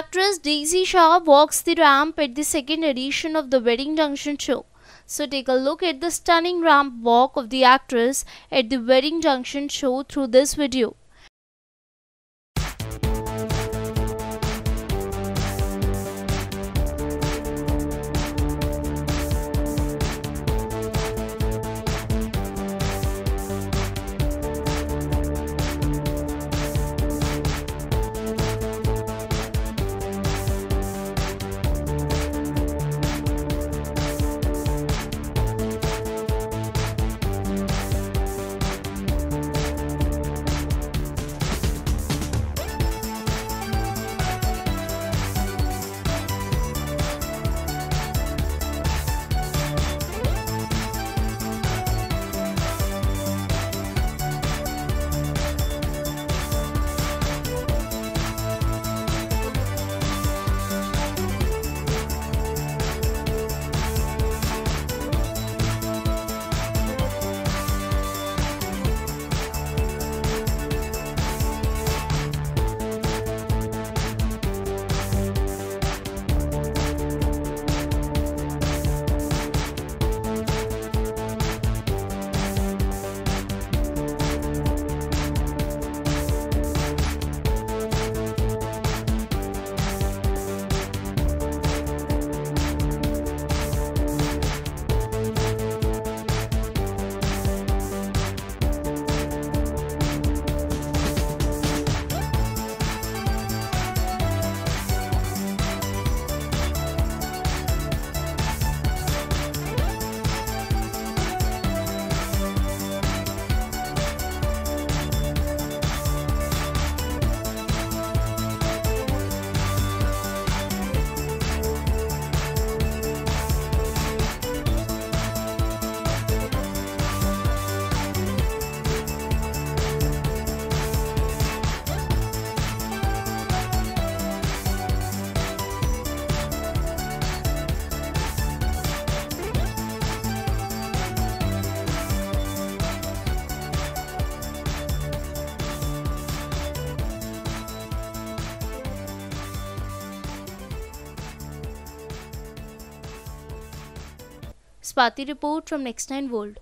Actress Daisy Shah walks the ramp at the second edition of the Wedding Junction show. So take a look at the stunning ramp walk of the actress at the Wedding Junction show through this video. Spati report from Next 9 World.